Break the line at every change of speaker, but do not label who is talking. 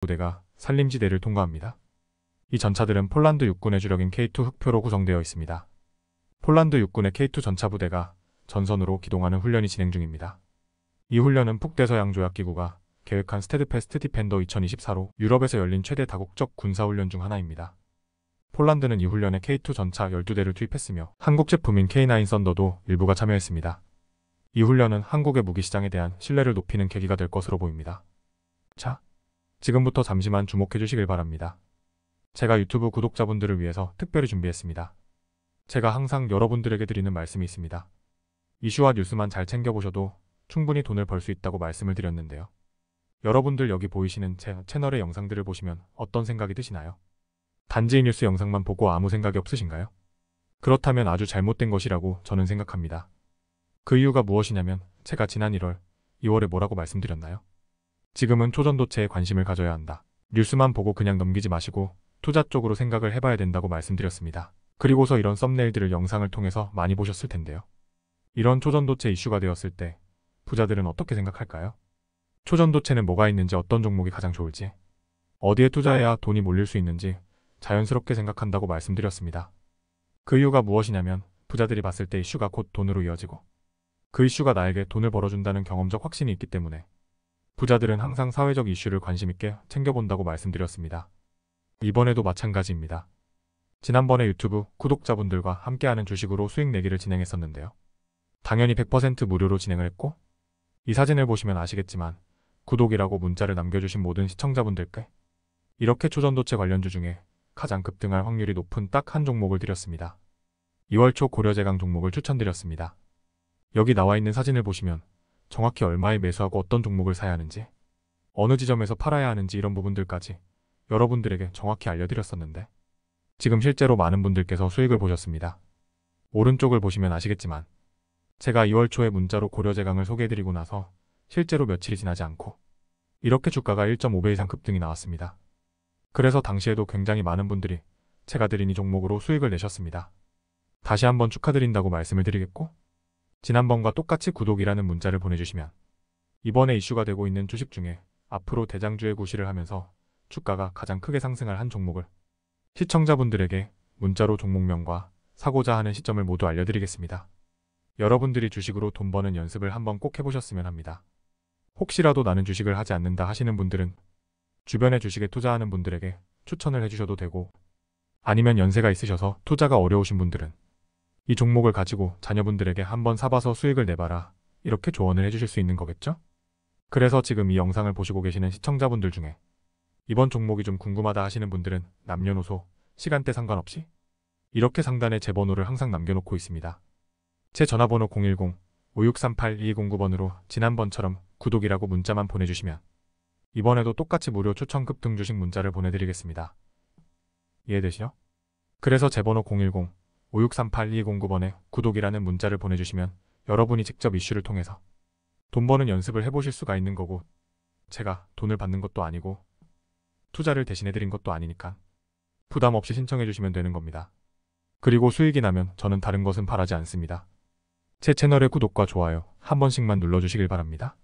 부대가 산림지대를 통과합니다. 이 전차들은 폴란드 육군의 주력인 K2 흑표로 구성되어 있습니다. 폴란드 육군의 K2 전차 부대가 전선으로 기동하는 훈련이 진행 중입니다. 이 훈련은 북대서양 조약기구가 계획한 스테드페스트 디펜더 2024로 유럽에서 열린 최대 다국적 군사훈련 중 하나입니다. 폴란드는 이 훈련에 K2 전차 12대를 투입했으며 한국 제품인 K9 썬더도 일부가 참여했습니다. 이 훈련은 한국의 무기 시장에 대한 신뢰를 높이는 계기가 될 것으로 보입니다. 자, 지금부터 잠시만 주목해 주시길 바랍니다. 제가 유튜브 구독자분들을 위해서 특별히 준비했습니다. 제가 항상 여러분들에게 드리는 말씀이 있습니다. 이슈와 뉴스만 잘 챙겨보셔도 충분히 돈을 벌 수 있다고 말씀을 드렸는데요. 여러분들 여기 보이시는 제 채널의 영상들을 보시면 어떤 생각이 드시나요? 단지 뉴스 영상만 보고 아무 생각이 없으신가요? 그렇다면 아주 잘못된 것이라고 저는 생각합니다. 그 이유가 무엇이냐면 제가 지난 1월, 2월에 뭐라고 말씀드렸나요? 지금은 초전도체에 관심을 가져야 한다. 뉴스만 보고 그냥 넘기지 마시고 투자 쪽으로 생각을 해봐야 된다고 말씀드렸습니다. 그리고서 이런 썸네일들을 영상을 통해서 많이 보셨을 텐데요. 이런 초전도체 이슈가 되었을 때 부자들은 어떻게 생각할까요? 초전도체는 뭐가 있는지 어떤 종목이 가장 좋을지 어디에 투자해야 돈이 몰릴 수 있는지 자연스럽게 생각한다고 말씀드렸습니다. 그 이유가 무엇이냐면 부자들이 봤을 때 이슈가 곧 돈으로 이어지고 그 이슈가 나에게 돈을 벌어준다는 경험적 확신이 있기 때문에 부자들은 항상 사회적 이슈를 관심있게 챙겨본다고 말씀드렸습니다. 이번에도 마찬가지입니다. 지난번에 유튜브 구독자분들과 함께하는 주식으로 수익 내기를 진행했었는데요. 당연히 100% 무료로 진행을 했고 이 사진을 보시면 아시겠지만 구독이라고 문자를 남겨주신 모든 시청자분들께 이렇게 초전도체 관련주 중에 가장 급등할 확률이 높은 딱 한 종목을 드렸습니다. 2월 초 고려제강 종목을 추천드렸습니다. 여기 나와 있는 사진을 보시면 정확히 얼마에 매수하고 어떤 종목을 사야 하는지 어느 지점에서 팔아야 하는지 이런 부분들까지 여러분들에게 정확히 알려드렸었는데 지금 실제로 많은 분들께서 수익을 보셨습니다. 오른쪽을 보시면 아시겠지만 제가 2월 초에 문자로 고려제강을 소개해드리고 나서 실제로 며칠이 지나지 않고 이렇게 주가가 1.5배 이상 급등이 나왔습니다. 그래서 당시에도 굉장히 많은 분들이 제가 드린 이 종목으로 수익을 내셨습니다. 다시 한번 축하드린다고 말씀을 드리겠고 지난번과 똑같이 구독이라는 문자를 보내주시면 이번에 이슈가 되고 있는 주식 중에 앞으로 대장주의 구시를 하면서 주가가 가장 크게 상승할 한 종목을 시청자분들에게 문자로 종목명과 사고자 하는 시점을 모두 알려드리겠습니다. 여러분들이 주식으로 돈 버는 연습을 한번 꼭 해보셨으면 합니다. 혹시라도 나는 주식을 하지 않는다 하시는 분들은 주변에 주식에 투자하는 분들에게 추천을 해주셔도 되고 아니면 연세가 있으셔서 투자가 어려우신 분들은 이 종목을 가지고 자녀분들에게 한번 사봐서 수익을 내봐라 이렇게 조언을 해주실 수 있는 거겠죠? 그래서 지금 이 영상을 보시고 계시는 시청자분들 중에 이번 종목이 좀 궁금하다 하시는 분들은 남녀노소, 시간대 상관없이 이렇게 상단에 제 번호를 항상 남겨놓고 있습니다. 제 전화번호 010-5638-2209번으로 지난번처럼 구독이라고 문자만 보내주시면 이번에도 똑같이 무료 추천 급등 주식 문자를 보내드리겠습니다. 이해되시죠? 그래서 제 번호 010-5638-2209번에 구독이라는 문자를 보내주시면 여러분이 직접 이슈를 통해서 돈 버는 연습을 해보실 수가 있는 거고 제가 돈을 받는 것도 아니고 투자를 대신해드린 것도 아니니까 부담 없이 신청해주시면 되는 겁니다. 그리고 수익이 나면 저는 다른 것은 바라지 않습니다. 제 채널의 구독과 좋아요 한 번씩만 눌러주시길 바랍니다.